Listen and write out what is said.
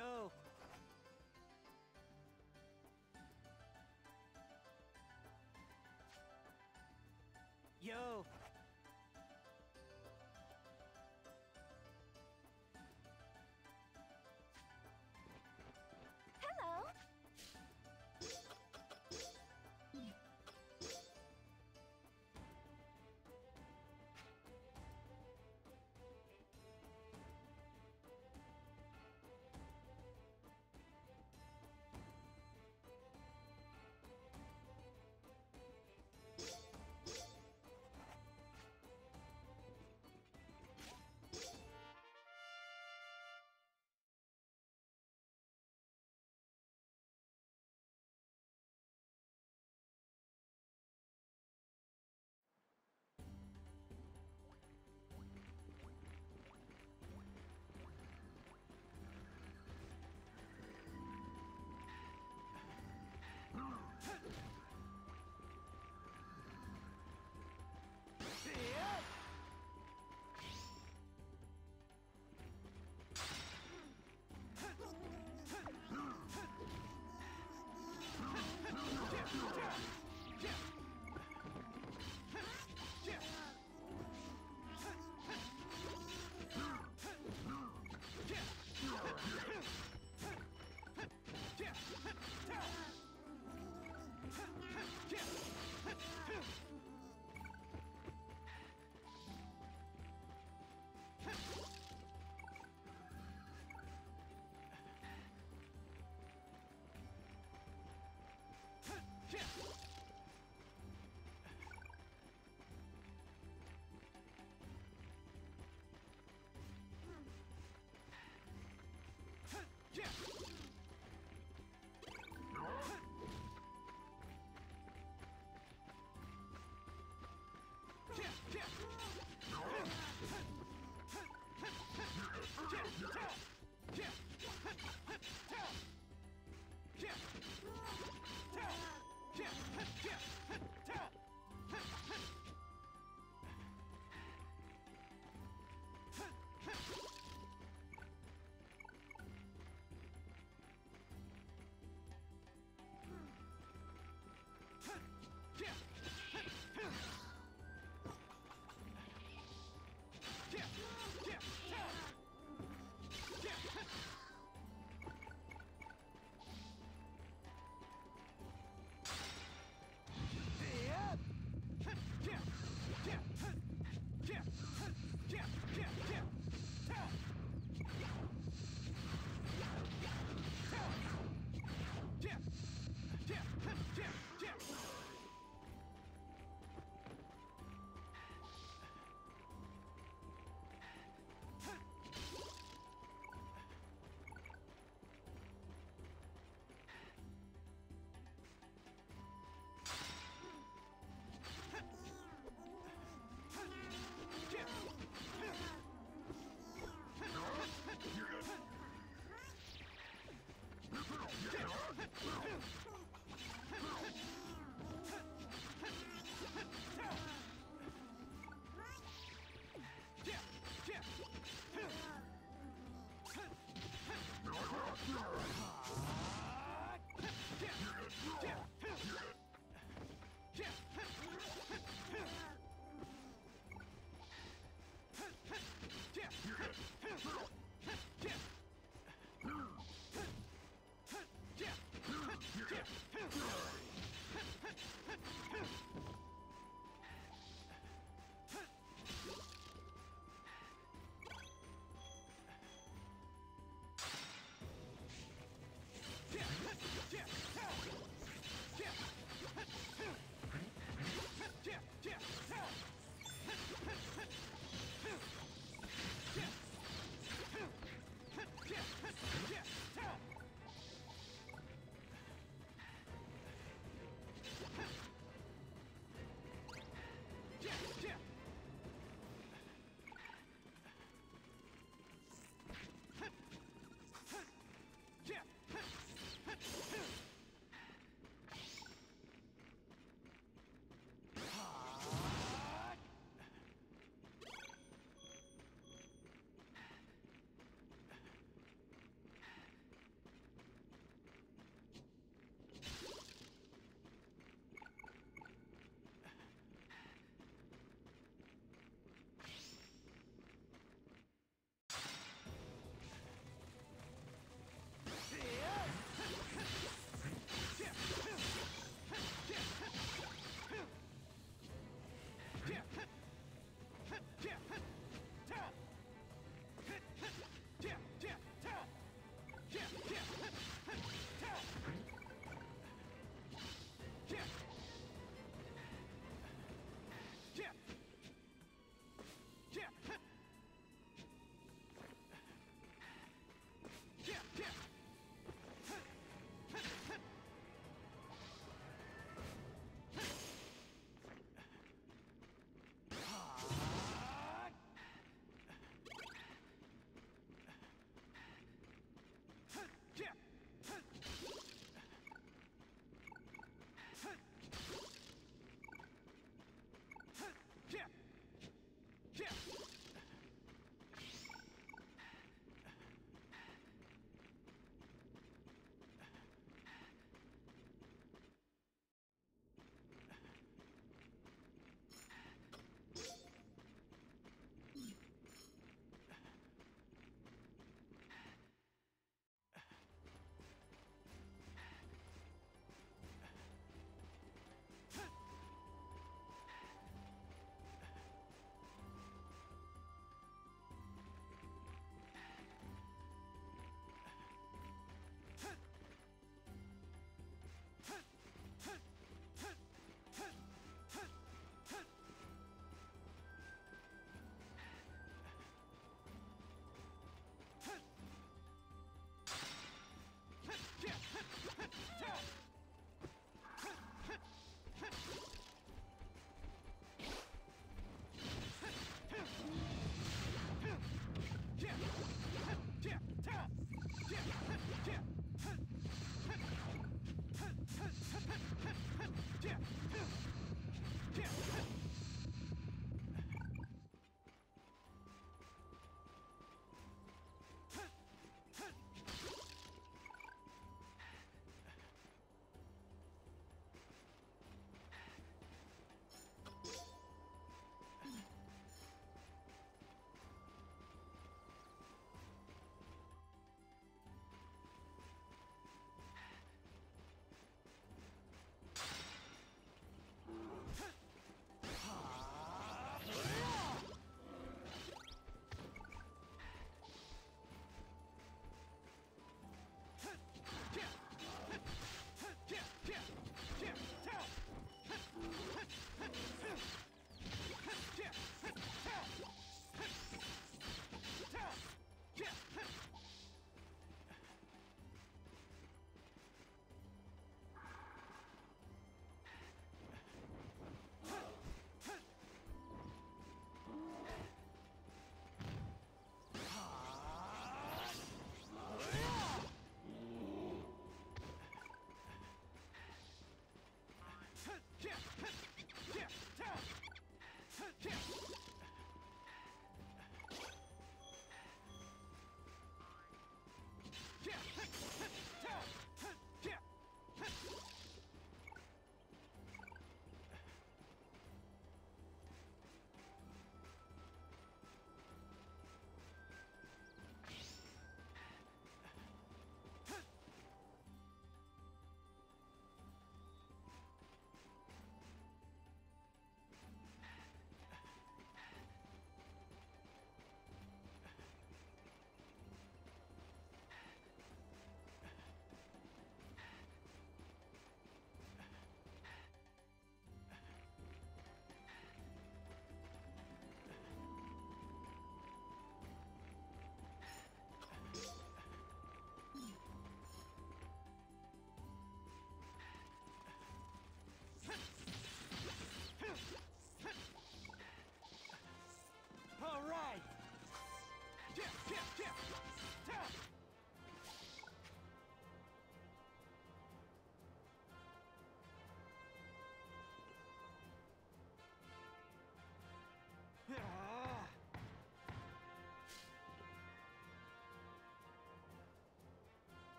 yo! Yo!